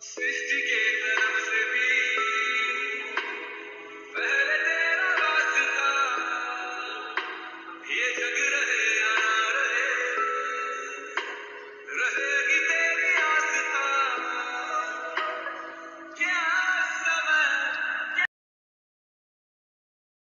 Sister